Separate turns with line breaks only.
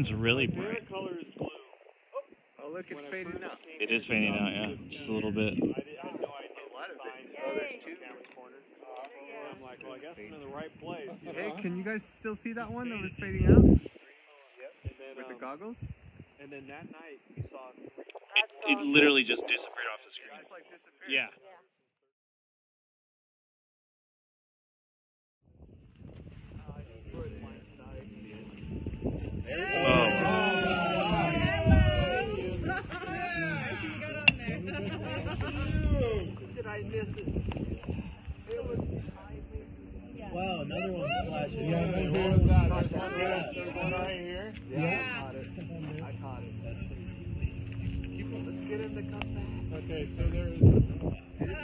one's really bright.
color is blue.
Oh, look, it's fading out.
It is fading out, yeah, just a little bit.
I, did, I had no idea.
A lot of it. Oh, there's two.
I'm like, well, I guess I'm in the right place.
Hey, can you guys still see that one that was fading out with the
um,
goggles?
and then that night we saw.
It, it literally just disappeared off the screen.
It's like disappearing.
Yeah.
Did I miss it? It was
Wow, another one's flashing.
Yeah,
Yeah,
there's one, there's one, right- there's one right here.
Yeah.
I caught it. I caught it. Keep it, let's get him to come. Okay, so there's, there's